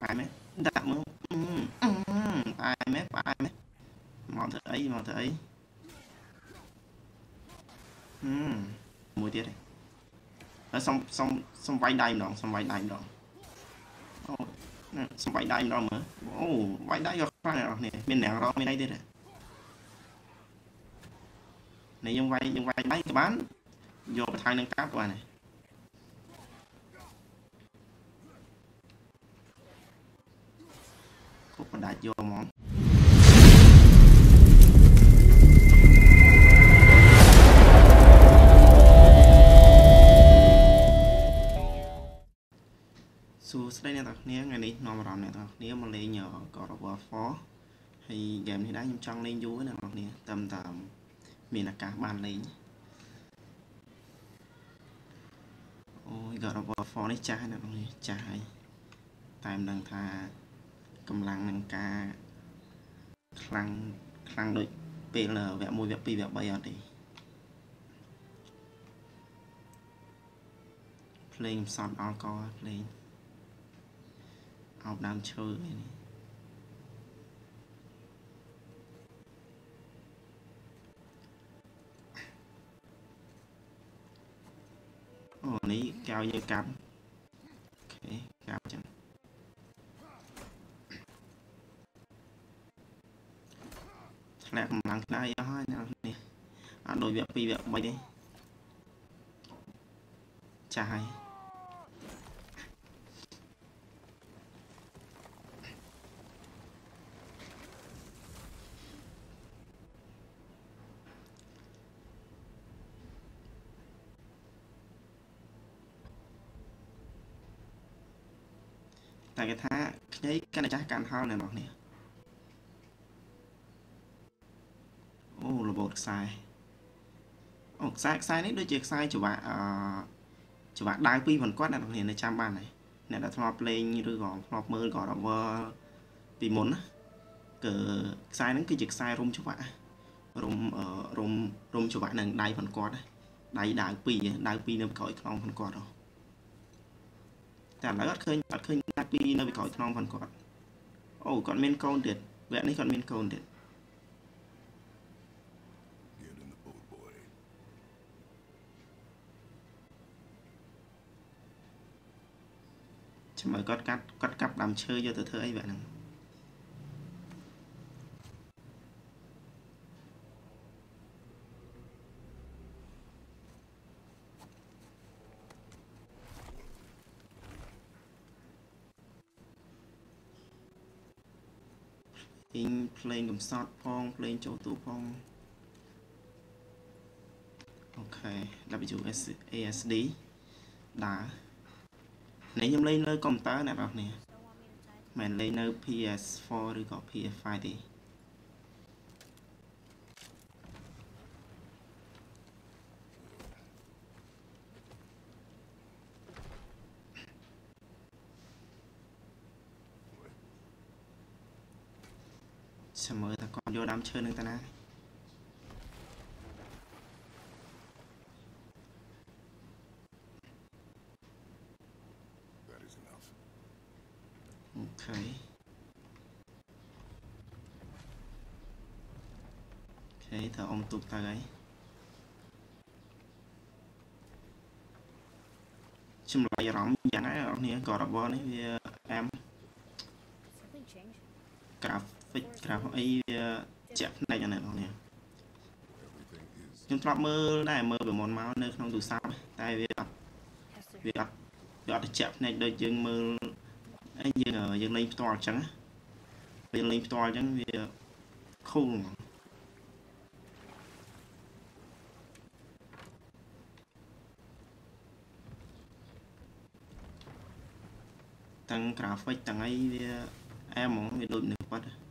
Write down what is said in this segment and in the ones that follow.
ផ្អែមដាក់មើលផ្អែមផ្អែមមកធ្វើអីមកធ្វើអីហឹមមួយទៀតហើយសុំសុំសុំវាយដៃម្ដងសុំវាយដៃម្ដងអូសុំវាយដៃម្ដងមើលអូវាយដៃក៏ខ្លាំងណាស់នេះមានអ្នករកមានអីទៀតនេះយើងវាយយើងវាយដៃក៏បានយកបន្ថែមនឹងកាប់ក៏បានដែរ គប់បដាច់យកហ្មងសួស្តីអ្នកទាំងគ្នាថ្ងៃនេះនាំអារម្មណ៍អ្នកទាំងគ្នាមកលេង God of War 4ហើយហ្គេមនេះដែរខ្ញុំចង់លេងយូរអ្នកទាំងគ្នាតាមតាមមានឱកាសបានលេងអូយ God of War 4នេះចាស់អ្នកទាំងគ្នាចាស់ហើយតែមិនដឹងថា កម្លាំងនឹងការខ្លាំងខ្លាំងដូចពេលវគ្គ1វគ្គ2វគ្គ3អត់ទេភ្លេងផ្សំអល់កភ្លេងអោបដើមឈើអីនេះអូនេះកៅយើងកាប់អូខេកាប់ចឹ ងធ្លាក់កម្លាំងខ្លះអស់ហើយអ្នកនេះអត់ដូចវគ្គ2វគ្គ3ទេចាស់ហើយតែគេថាខ្ញីកាន់តែចាស់កាន់ហល់អ្នកនរគ្នាអូរបូ តខ្សែអូខ្សែខ្សែនេះដូចជាខ្សែច្បាក់អឺច្បាក់ដាវពីរប៉ុនគាត់អ្នកនរគ្នានៅចាំបានហើយអ្នកដែលធ្លាប់លេងឬក៏ធ្លាប់មើលក៏ cover ពីមុនណាគឺខ្សែហ្នឹងគឺជាខ្សែរុំច្បាក់រុំរុំរុំច្បាក់នឹងដៃប៉ុនគាត់ដៃដាវពីរដាវពីរនៅក្រោយខ្នងប៉ុនគាត់ហ៎តែឥឡូវអត់ឃើញអត់ឃើញដាច់ពីនៅពីក្រោយខ្នងផងគាត់អូគាត់មានកូនទៀតវគ្គនេះគាត់មានកូនទៀត ចាំមើលគាត់កាត់គាត់កាប់ដើមឈើយកទៅធ្វើអីវគ្គហ្នឹងពេញភ្លេងកំសត់ផងភ្លេងចូលទូផងអូខេ WSASD ដើរ នេះខ្ញុំលេងលើកុំព្យូទ័រអ្នកនរគ្នាមិនលេងនៅ PS4 ឬក៏ PS5 ទេចាំមើលថាគាត់យកដើមឈើនឹងទៅណាអូ ខេអូខេត្រូវអ៊ំទុកទៅហើយចម្លើយអារម្មណ៍យ៉ាងណាអ្នកនរគាត់របស់នេះវាអែម graphic graphic អីវាជាក់ភ្នែកអានេះបងនេះខ្ញុំធ្លាប់មើលដែរមើលពីមុនមកនៅក្នុងទូរស័ព្ទតែវាអត់វាអត់វាអត់ជាក់ភ្នែកដូចយើងមើល អីយើងយើងលេងផ្ទាល់អញ្ចឹងពេលលេងផ្ទាល់អញ្ចឹងវា cool ហ្មងទាំង graphic ទាំងអីវាអែហ្មងវាដូចនឹងប៉ាត់ខេ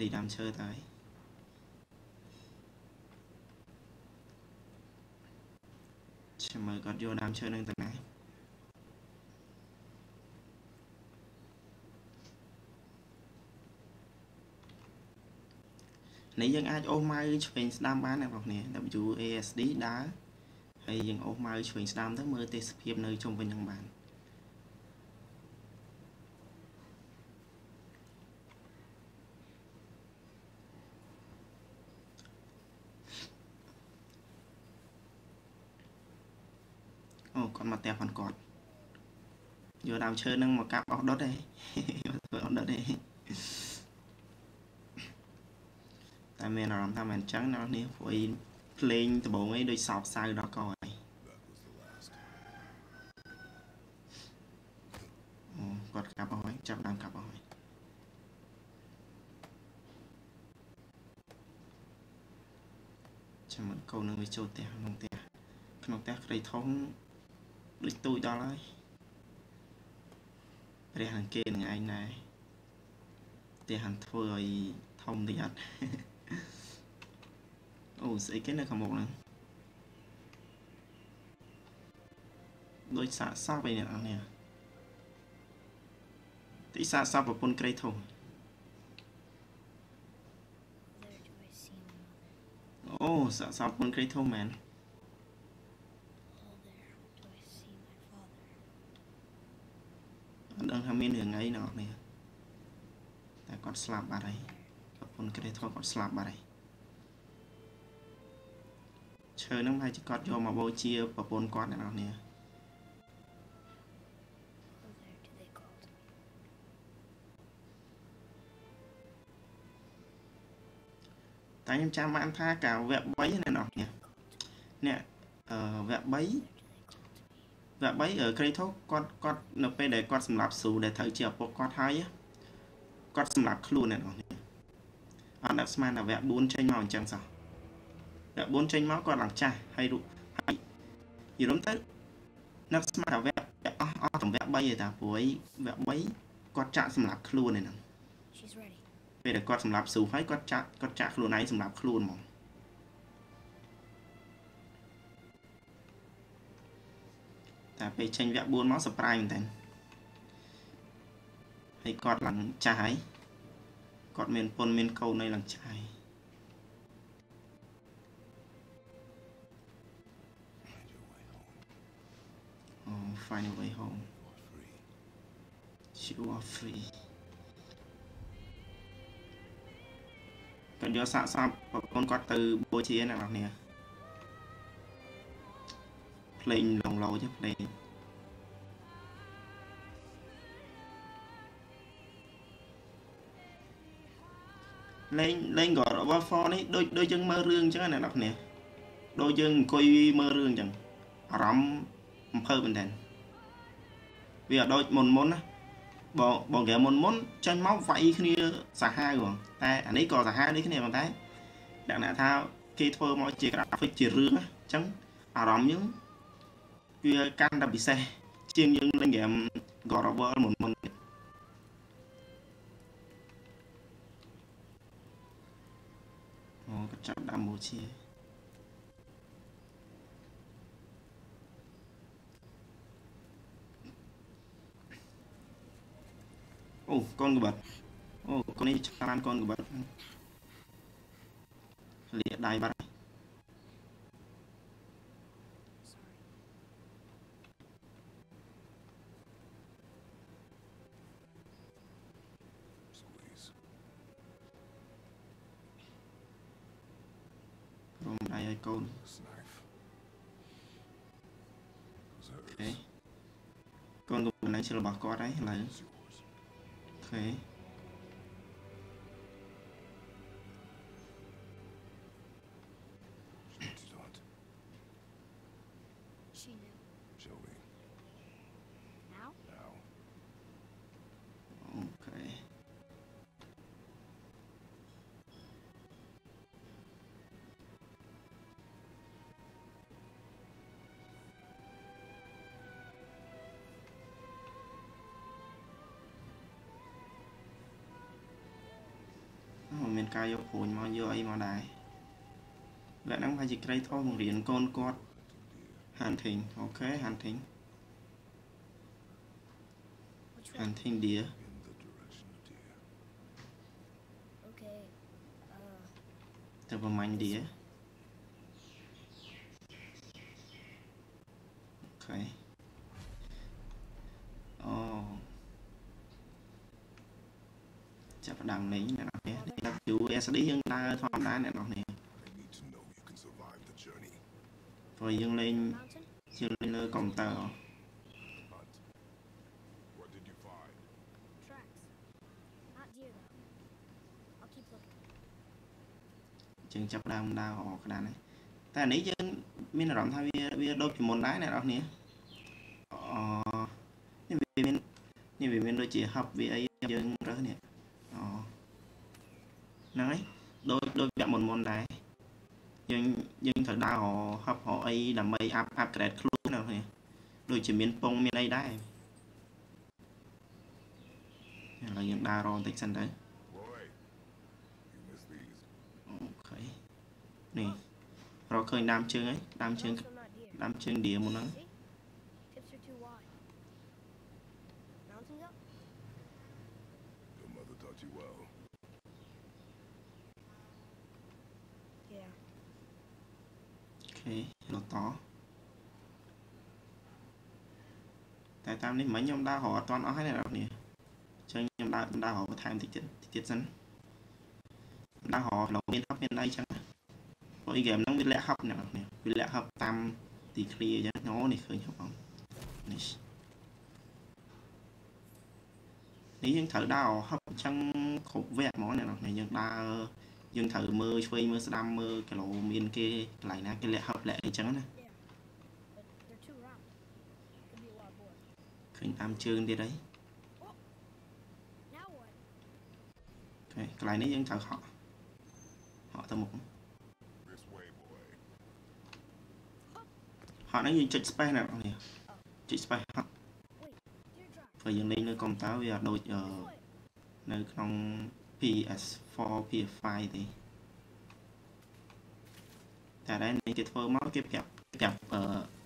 លីដាំឈើទៅហើយចាំមើលគាត់យកដើមឈើនឹងទៅណានេះយើងអាចអូសម៉ៅឆ្វេងស្ដាំបានអ្នកនរគ្នា WASD ដើរហើយយើងអូសម៉ៅឆ្វេងស្ដាំទៅមើលទេសភាពនៅជុំវិញនឹងបានអូគាត់មក ផ្ទះផងគាត់យកដើមឈើនឹងមកកាប់អស់ដុតទេធ្វើអស់ដុតទេតែមានអារម្មណ៍ថាមិនអញ្ចឹងណានេះព្រោះអីភ្លេងដំបងអីដូចសោកសៅដល់កហើយអូគាត់កាប់អស់ហើយចាប់ដើមកាប់អស់ហើយចាំមិនកូននឹងវាចូលផ្ទះក្នុងផ្ទះក្នុងផ្ទះក្រីធំ ដូចទូចដល់ហើយព្រះនឹងគេនឹងឯងដែរផ្ទះហាន់ធ្វើឲ្យធំតិចអត់អូស្អីគេនៅខាងមុខហ្នឹងដូចសាកសពឯអ្នកនរនេះទីសាកសពប្រពន្ធក្រីធំអូសាកសពប្រពន្ធក្រីធំមែនអត់ ដឹងថាមានរឿងអីណោះនេះតែគាត់ស្លាប់បាត់ហើយប្រពន្ធក្រីធំគាត់ស្លាប់បាត់ហើយឈើហ្នឹងហើយជាគាត់យកមកបូជាប្រពន្ធគាត់អ្នកនរនេះតែខ្ញុំចាំបានថាកាលវគ្គ3ណាអ្នកនេះអ្នកអឺវគ្គ3 វគ្គ3ក្រេថូគាត់គាត់នៅពេលដែលគាត់សម្លាប់ស៊ូដែលត្រូវជាឪពុកគាត់ហើយគាត់សម្លាប់ខ្លួនអ្នកនេះអត់ដឹកស្មានតែវគ្គ4ចេញមកអញ្ចឹងសោះអ្នក4ចេញមកគាត់ឡើងចាស់ហើយរូបហើយយល់ទៅនឹកស្មានថាវគ្គអស់អស់តែវគ្គ3ឯតាព្រោះអីវគ្គ3គាត់ចាក់សម្រាប់ខ្លួនឯហ្នឹងពេលដែលគាត់សម្រាប់ស៊ូហើយគាត់ចាក់គាត់ចាក់ខ្លួនឯងសម្រាប់ខ្លួនហ្មង តែពេលចេញវគ្គ4មកសប្រៃមែនតើហើយគាត់ឡើងចាស់ហើយគាត់មានពុនមានកូននៅឡើងចាស់ហើយ find a way home. You are free. គាត់យកសាកសពប្រពន្ធគាត់ទៅបូជាអ្នកនរគ្នា ភ្លេងឡងឡោចេះភ្លេងលេងលេង God of War នេះដូចដូចយើងមើលរឿងអញ្ចឹងណាអ្នកនរគ្នាដូចយើងអង្គុយមើលរឿងអញ្ចឹងអារម្មណ៍អំភើមែនតើវាអត់ដូចមុនមុនណាបងបងហ្គេមមុនមុនចាញ់មកវាយគ្នាសាហាវបងតែអានេះក៏សាហាវនេះគ្នាប៉ុន្តែដាក់ណាថាគេធ្វើមកជា graphic ជារឿងអញ្ចឹងអារម្មណ៍យើង វាកាន់តែពិសេសជាងយើងលេងហ្គេម God of War មុនមុនអូក៏ចាប់ដាក់មួយជាអូកូនកបាត់អូកូននេះច្រើនកូនកបាត់លាដៃបាត់រំ ដៃឲ្យកូនអូខេកូនកូនណៃឆ្លរបស់គាត់ហើយឥឡូវ Okay. ការយកព្រួញមកយកអីមកដែរវគ្គហ្នឹងប្រហែលជាក្រៃធោះបង្រៀនកូនគាត់ hunting អូខេ hunting Which one? hunting deer In the direction of deer. Okay. Uh, ទៅប្រមាញ់ឌីអូខេអូចាប់ផ្ដើមលេងអ្ នកនរនេះនេះ WSD យើងដើរធម្មតាអ្នកនរនេះ I need to know you can survive the journey. ព្រោះយើងលេង Mountain? យើងលេងលើកុំព្យូទ័រ Hunt. What did you find? Tracks. Not deer though. I'll keep looking. ជាងចាប់ផ្ដើមដើរអក្តានហ្នឹងតែអានេះយើងមានអារម្មណ៍ថាវាវាដូចពីមុនដែរអ្នកនរគ្នាអនេះវាមាននេះវាមានដូចជា hub វាអីយើងរើសនេះអូ ហ្នឹងហើយដូចដូចវគ្គមុនមុនដែរយើងយើងត្រូវដើររ hub រអីដើម្បី up upgrade ខ្លួនណាគ្នាដូចជាមានពងមានអីដែរឥឡូវយើងដើររបន្តិចសិនទៅ Roy, you missed these. អូខេនេះរកឃើញដើមជើងហើយដើមជើង Those are not deer. ដើមជើងឌៀមុនហ្នឹង See? Tips are too wide. Mountains up? Your mother taught you well. Yeah. អូខេរកត តែតាមនេះមិញខ្ញុំដើររកអត់ទាន់អស់ហើយអ្នកនរគ្នាអញ្ចឹងខ្ញុំដើរដើររកបន្ថែមតិចទៀតតិចទៀតសិនដើររកឡូវមានហឹបមានអីអញ្ចឹងព្រោះអីហ្គេមហ្នឹងវាលាក់ហឹបអ្នកនរគ្នាវាលាក់ហឹបតាមទីឃ្លីអញ្ចឹងអូនេះឃើញហឹបអងនេះនេះយើងត្រូវដើរហឹបអញ្ចឹងគ្រប់វគ្គហ្មងអ្នកនរគ្នាយើងដើរយើងត្រូវមើលឆ្វេងមើលស្ដាំមើលគីឡូមានគេកន្លែងណាគេលាក់ហឹបលាក់អីអញ្ចឹងណា ញតាមជើងទៀតហើយ Now what? អូខេកន្លែងនេះយើងត្រូវហក់ហក់ទៅមុខ This way, boy. ហក់ហ្នឹងយើងចុច space ណាបងប្អូនចុច space ហក់ Deer drop. ព្រោះយើងលេងនៅកុំព្យូទ័រវាអត់ដូចអឺ This way. នៅក្នុង PS4 PS5 ទេតែដែរនេះគេធ្វើមកគេប្រាប់ប្រាប់អឺ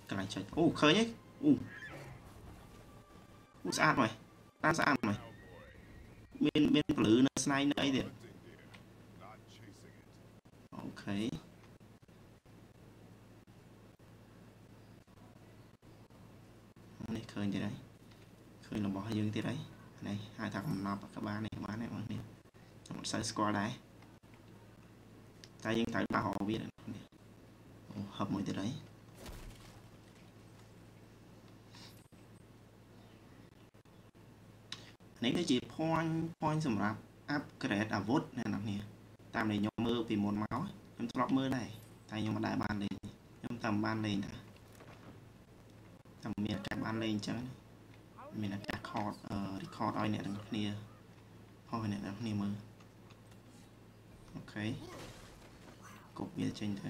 កន្លែងចុចអូឃើញហីអូអូ ស្អាតមកតាមស្អាតមក Now, boy. មានមានពលឺនៅស្នែងនៅអីទៀត Hunting deer, not chasing it. អូខេនេះឃើញទៀតហើយឃើញរបស់យើងទៀតហើយនេះហៅថាកំណប់ក្បាលនេះក្បាលនេះបងប្អូនខ្ញុំអត់សូវស្គាល់ដែរតែយើងត្រូវដោះរវានេះអូហឹបមួយទៀតហើយ នេះគឺជា point point សម្រាប់ upgrade អាវុធណាអ្នកនរគ្នាតាមដែលខ្ញុំមើលពីមុនមកខ្ញុំធ្លាប់មើលដែរតែខ្ញុំមិនដែលបានលេងខ្ញុំតែមិនបានលេងតែតែមានឱកាសបានលេងអញ្ចឹងមានឱកាស record អឺ record ឲ្យអ្នកទាំងគ្នាហោះឲ្យអ្នកទាំងគ្នាមើលអូខេគប់វាចេញទៅ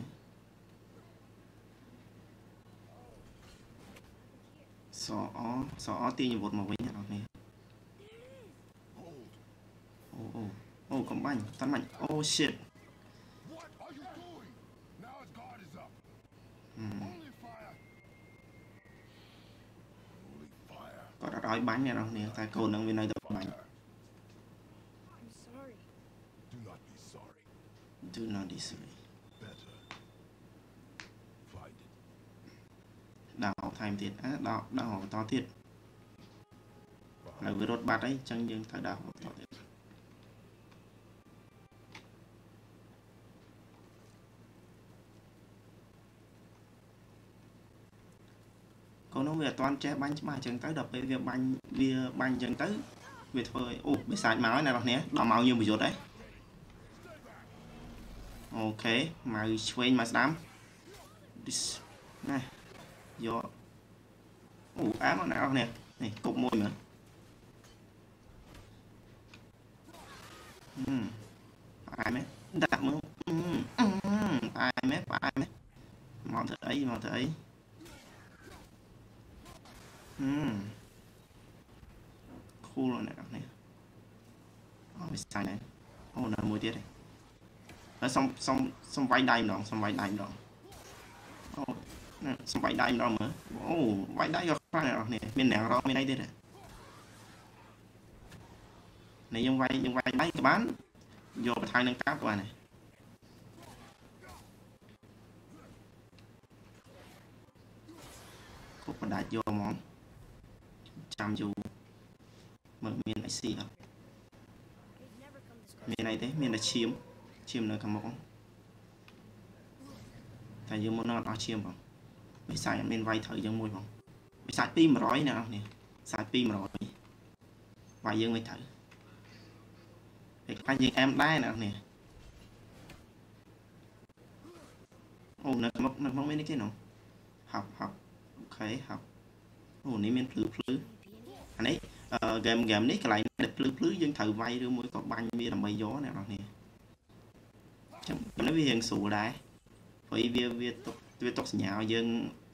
សអសអទាញអាវុធមកវិញអ្នកទាំងគ្នា Hold. អូអូអូកំបាញ់តាន់បាញ់អូ shit What are you doing? Now his guard is up. ហឹម Only fire. Only fire. គាត់អត់ឲ្យបាញ់អ្នកទាំងគ្នាតែកូននឹងវានៅតែបាញ់ Fire. I'm sorry. Do not be sorry. do not disagree Better. Find it. ដល់ថែមទៀតអើដល់ដល់បន្តទៀតនៅ Find វារត់បាត់អីអញ្ចឹងយើងត្រូវដល់បន្តទៀតកូននោះវាអត់ទាន់ចេះបាញ់ច្បាស់អញ្ចឹងទៅដល់ពេលវាបាញ់វាបាញ់អញ្ចឹងទៅវាធ្វើឲ្យអូបិសាចមកហើយអ្នកនរគ្នាដល់មកយើងប្រយុទ្ធហើយអូខេមកឆ្វេងមកស្ដាំ This ណាយកអូអែមណាស់អ្នកនរគ្នានេះគប់មួយមើលហឹមផ្អែមទេដាក់មើលហឹមអឺផ្អែមទេផ្អែមទេមកធ្វើអីមកធ្វើអី อืมគូលអ្នកនរនេះអស់វាចាញ់ហើយអូនៅមួយទៀតហើយសុំសុំសុំវាយដៃម្ដងសុំវាយដៃម្ដងអូសុំវាយដៃម្ដងមើលអូវាយដៃយកខ្លាំងអ្នកនរនេះមានអ្នករងមានអីទៀតនេះយើងវាយយើងវាយដៃក៏បានយកបន្ថែមនឹងកាប់ក៏បានដែរគុកបណ្ដាច់យកហ្មង ចាំយូរមើលមានអីស៊ីអត់ We've never come this close. មានអីទេមានតែឈាមឈាមនៅខាងមុខហ្នឹងតែយើងមុននឹងអត់អស់ឈាមបងវិស័យអត់មានវាយត្រូវយើងមួយបងវិស័យ2 100អ្នកនរគ្នាវិស័យ2 100វាយយើងមិនត្រូវពេលខ្លះយើងអែមដែរអ្នកនរគ្នាអូនៅខាងមុខនៅខាងមុខមាននេះគេនោះហាប់ហាប់អូខេហាប់អូនេះមានភ្លឺភ្លឺ អានេះអឺហ្គេមហ្គេមនេះកន្លែងដែលភ្លឺភ្លឺយើងត្រូវវាយឬមួយក៏បាញ់វាដើម្បីយកអ្នកនរគ្នាចឹងប៉ុន្តែវារៀងស្រួលដែរព្រោះវាវាទុកវាទុកសញ្ញាឲ្យយើង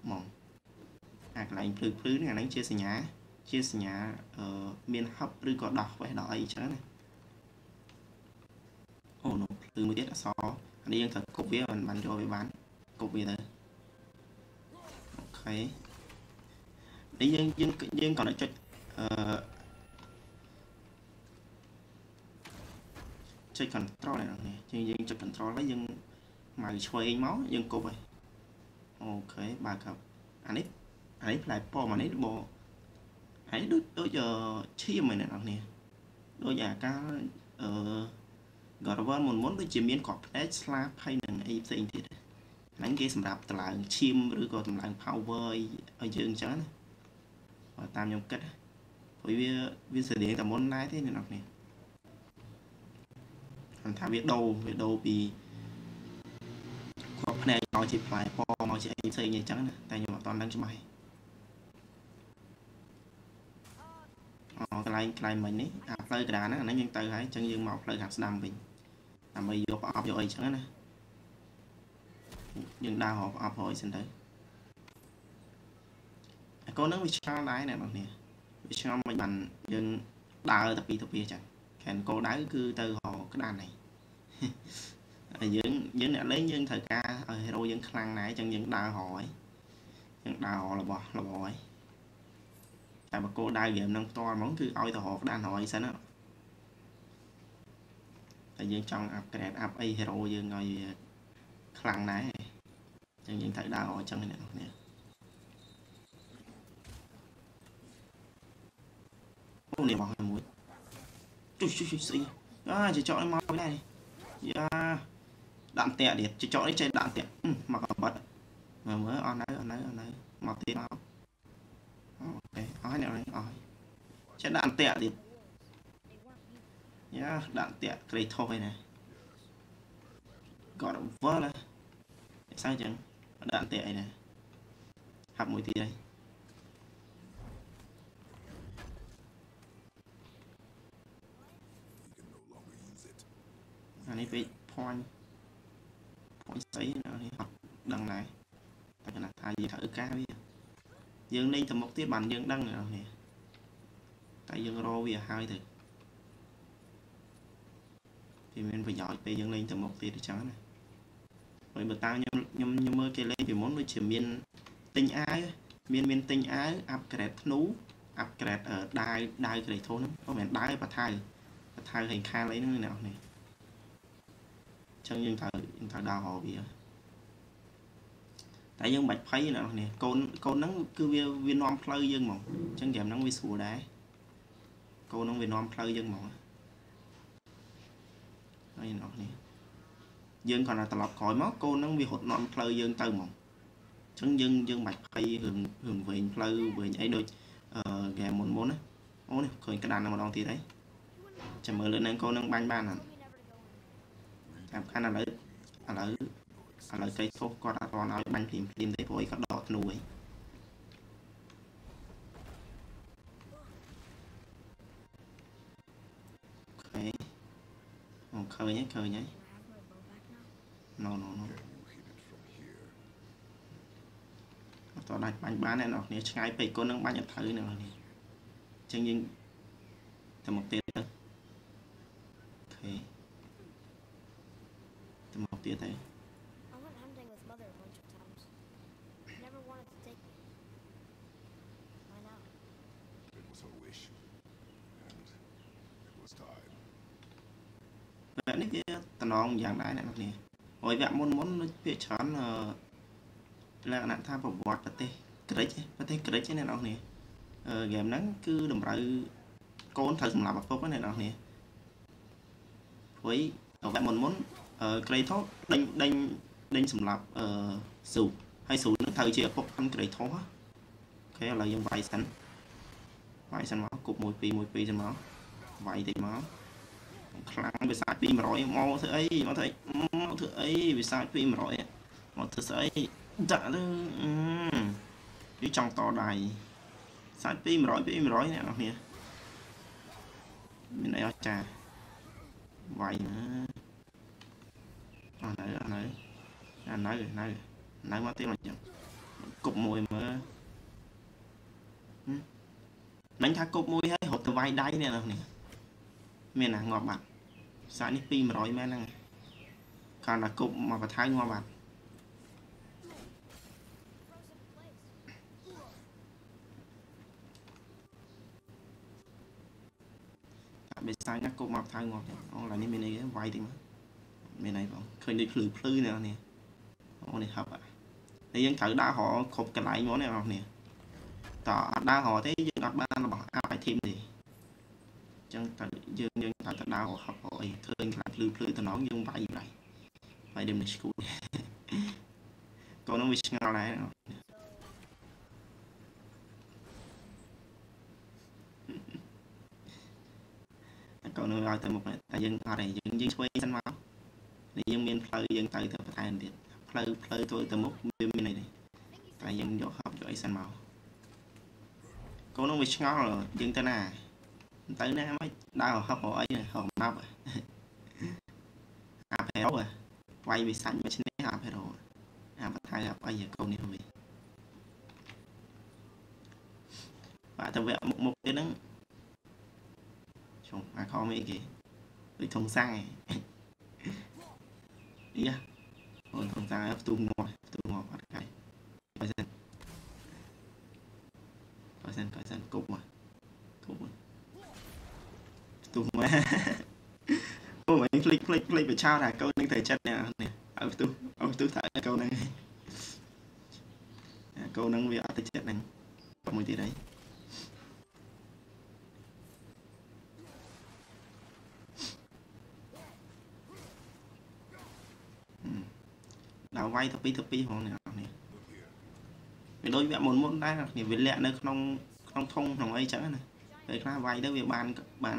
ហ្មងអាកន្លែងភ្លឺភ្លឺនេះអាហ្នឹងជាសញ្ញាជាសញ្ញាអឺមានហឹបឬក៏ដោះវេះដល់អីចឹងណាអូនោះភ្លឺមួយទៀតអសអានេះយើងត្រូវគប់វាមិនបានយកវាបានគប់វាទៅអូខេនេះយើងយើងយើងគ្រាន់តែចុច អឺចុច control này nè យើងយើងចុច control ហើយយើងមកឆ្វេងមកយើងគប់ហើយអូខេបើកប់អានេះអានេះផ្លែប៉មអានេះបអានេះដូចដូចអឺឈាមឯអ្នកនរគ្នាដូចអាការអឺ God of War មុនមុនដូចជាមានគ្រាប់ផ្នែកស្លាបហើយនឹងអីផ្សេងទៀតហ្នឹងគេសម្រាប់តម្លើងឈាមឬក៏តម្លើង power ឲ្យយើងអញ្ចឹងណាបើតាមខ្ញុំគិតណា ព្រោះវាវាស្រដៀងតែមុនដែរទេអ្នកនរគ្នាគាត់ថាវាដូរវាដូរពីគ្រាប់ភ្នែកមកជាផ្លែពណ៌មកជាអីផ្សេងអីចឹងណាតែខ្ញុំអត់តន់ដឹងច្បាស់អូកន្លែងកន្លែងមិញនេះអាផ្លូវកណ្ដាលហ្នឹងអាហ្នឹងយើងទៅហើយអញ្ចឹងយើងមកផ្លូវខាងស្ដាំវិញដើម្បីយកប្រអប់យកអីចឹងណាយើងដើររកប្រអប់រកអីសិនទៅអាកូនហ្នឹងវាឆ្ងល់ដែរអ្នកនរគ្នា វាឆ្ងល់មិនបានយើងដើរតែពីទៅពីចឹងខានគោលដៅគឺទៅរកក្តាននេះហើយយើងយើងអ្នកលេងយើងត្រូវការឲ្យ hero យើងខ្លាំងណាស់អញ្ចឹងយើងដើររកហើយយើងដើររករបស់របស់ហើយតែបើគោលដៅហ្គេមហ្នឹងផ្ទាល់ហ្មងគឺឲ្យទៅរកក្តានរកអីសិនណាតែយើងចង់ upgrade up អី hero យើងឲ្យវាខ្លាំងណាស់អញ្ចឹងយើងត្រូវដើររកអញ្ចឹងអ្នកនរ នាអូនេះមកហើយមួយចុះចុះចុះស្អីអាចចកនេះមកវិញនេះយ៉ាដាក់តាក់ទៀតចចកនេះចេះដាក់តាក់មកកបិតមើលមើលអស់នៅអស់នៅអស់នៅមកទៀតមកអូខេអស់ហើយអ្នកនេះអស់ហើយចេះដាក់តាក់ទៀត They weren't you. យ៉ាដាក់តាក់ក្រេថោឯណាគាត់វល់ហើយស្អីចឹងដាក់តាក់ឯណាហាប់មួយទៀតហើយ អានេះពេក point point ស្អីណានេះអត់ដឹងដែរតែគណៈថាយើងត្រូវការវាយើងលេងទៅមុខទៀតបានយើងដឹងណានេះតែយើងរកវាឲ្យទៅវាមានប្រយោជន៍ពេលយើងលេងទៅមុខទៀតអញ្ចឹងណាហើយបើតាខ្ញុំខ្ញុំខ្ញុំមើលគេលេងពីមុនដូចជាមានទិញអាវមានមានទិញអាវ upgrade ធ្នូ upgrade ដាវដាវ grade ធហ្នឹងអូមិនមែនដាវបថៅបថៅហេងខាលអីហ្នឹងណានេះ ចឹងយើងត្រូវយើងត្រូវដើររកវាតែយើងមិនបាច់ភ័យណាស់នេះកូនកូនហ្នឹងគឺវាវានាំផ្លូវយើងហ្មងអញ្ចឹងហ្គេមហ្នឹងវាស្រួលដែរកូនហ្នឹងវានាំផ្លូវយើងហ្មងហើយអ្នកនេះយើងគ្រាន់តែត្រឡប់ក្រោយមកកូនហ្នឹងវារត់នាំផ្លូវយើងទៅហ្មងអញ្ចឹងយើងយើងមិនបាច់ភ័យរឿងរឿងវែងផ្លូវវែងអីដូចអឺហ្គេមមុនមុនណាអូនេះឃើញក្តានហ្នឹងម្ដងទៀតហើយចាំមើលលើហ្នឹងកូនហ្នឹងបាញ់បានអត់ Told me never to go in there. តាមខាន់ឥឡូវឥឡូវឥឡូវគេធុសគាត់អត់ទាន់ឲ្យបាញ់ភ្លាមភ្លាមទេព្រោះឯងគាត់ដកធ្នូឯងអូខេអូឃើញហើយឃើញហើយ Can I have my bow back now? no no no Can you hit it from here? អត់តដាច់បាញ់បានទេអ្នកនរគ្នាឆ្ងាយពេកគុណនឹងបាញ់អត់ត្រូវអ្នកនរគ្នាអញ្ចឹងយើងទៅមកទៀតទៅអូខេ ទៅមកទៀតទៅ I went hunting with mother a bunch of times. Never wanted to take me. Why now? It was her wish. And it was time. វគ្គនេះវាតំណងយ៉ាងដែរអ្នកនរគ្នាហើយវគ្គមុនមុនដូចវាច្រើនអឺលក្ខណៈថាប្រវត្តិប្រទេសក្រិចប្រទេសក្រិចទេអ្នកនរគ្នាអឺហ្គេមហ្នឹងគឺតម្រូវកូនត្រូវសម្រាប់ឪពុកណាអ្នកនរគ្នាព្រោះអីបែបមុនមុនអឺ ក្រេថោដេញដេញដេញសម្រាប់អឺស៊ូហើយស៊ូនឹងត្រូវជាឪពុកខាងក្រេថោហ៎អូខេឥឡូវយើងវាយសិនវាយសិនមកគប់1 2 1 2សិនមកវាយតិចមកខ្លាំងវាសាច់200មកធ្វើអីមកធ្វើអីមកធ្វើអីវាសាច់200មកធ្វើស្អីដាក់ទៅអឺវាចង់តដៃសាច់200 200អ្នកនរគ្នាមានអីអស្ចារ្យវាយណា អស់នៅអស់នៅអានៅនៅនៅមកទៀតមកចឹងគប់មួយមើលមិញថាគប់មួយហើយរត់ទៅវាយដៃនេះណាគ្នាមានណាងាប់បាត់សាច់នេះ200មែនហ្នឹងកាលណាគប់មកបថៅងាប់បាត់ Frozen place. បេសាយណាគប់មកបថៅងាប់អូឡើយនេះមានអីវាយតិចមក មានអីបងឃើញដូចភ្លឺភ្លឺនេះនេះអូនេះហឹបហើយយើងត្រូវដាក់រគ្រប់កន្លែងមកនេះបងប្អូនតើអត់ដាក់រទេយើងអត់បានរបស់អាប់ item ទេអញ្ចឹងតើយើងយើងត្រូវទៅដាក់រហឹបអីឃើញខ្លាំងភ្លឺភ្លឺតំណងយើងវាយវាយវាយដើមនេះឈួតកូននោះវាឆ្ងល់ដែរកូននោះឲ្យទៅមុខតែយើងអត់ទេយើងយើងឆ្វេង សិនមកនេះយើងមានផ្លូវយើងទៅទៅបន្ថែមទៀតផ្លូវផ្លូវធ្វើទៅមុខវាមានអីទេតែយើងយកហប់យកអីសិនមកកូននោះវាឆ្ងល់យើងទៅណាទៅណាមិនដើរហប់អីហប់ណាប់អាផេរ៉ូវាយវាសាច់មួយឈ្នេះអាផេរ៉ូអាបថៃអាអីកូននេះវិញបាទទៅវគ្គមុខមុខទៀតហ្នឹងជុំអាខំអីគេដូចធំសាំងឯង យ៉ាអូនធំសាំងផ្ទុះងាប់ផ្ទុះងាប់អត់កាយបើសិនបើសិនបើសិនគប់មកគប់មកផ្ទុះមកអូអញភ្លេចភ្លេចភ្លេចបិឆោតអាកូននឹងទៅចិត្តនេះនេះឲ្យផ្ទុះឲ្យផ្ទុះថាកូនហ្នឹងអាកូនហ្នឹងវាអត់ទៅចិត្តហ្នឹងមួយទៀតអីដ វាយទៅពីទៅពីហ្មងអ្នកនេះ Look here. វាដូចវគ្គមុនមុនដែរអ្នកវាលាក់នៅក្នុងក្នុងធុងក្នុងអីចឹងណាពេលខ្លះវាយទៅវាបានបាន